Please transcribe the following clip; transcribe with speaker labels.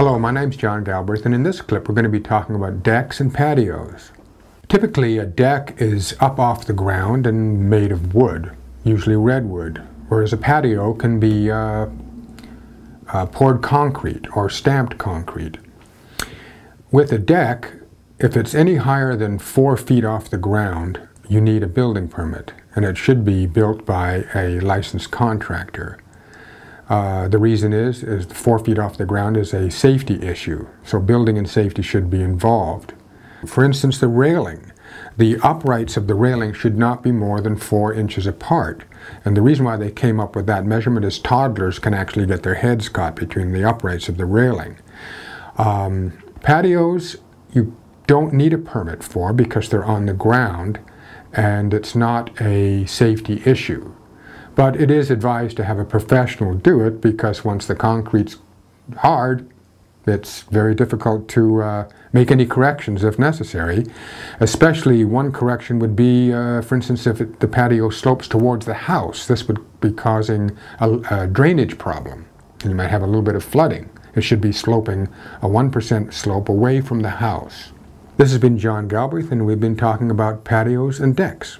Speaker 1: Hello, my name is John Galbraith, and in this clip we're going to be talking about decks and patios. Typically a deck is up off the ground and made of wood, usually redwood, whereas a patio can be uh, uh, poured concrete or stamped concrete. With a deck, if it's any higher than four feet off the ground, you need a building permit, and it should be built by a licensed contractor. Uh, the reason is, is four feet off the ground is a safety issue, so building and safety should be involved. For instance, the railing. The uprights of the railing should not be more than four inches apart. And the reason why they came up with that measurement is toddlers can actually get their heads caught between the uprights of the railing. Um, patios, you don't need a permit for because they're on the ground and it's not a safety issue. But it is advised to have a professional do it because once the concrete's hard, it's very difficult to uh, make any corrections if necessary. Especially one correction would be, uh, for instance, if it, the patio slopes towards the house. This would be causing a, a drainage problem. You might have a little bit of flooding. It should be sloping a 1% slope away from the house. This has been John Galbraith, and we've been talking about patios and decks.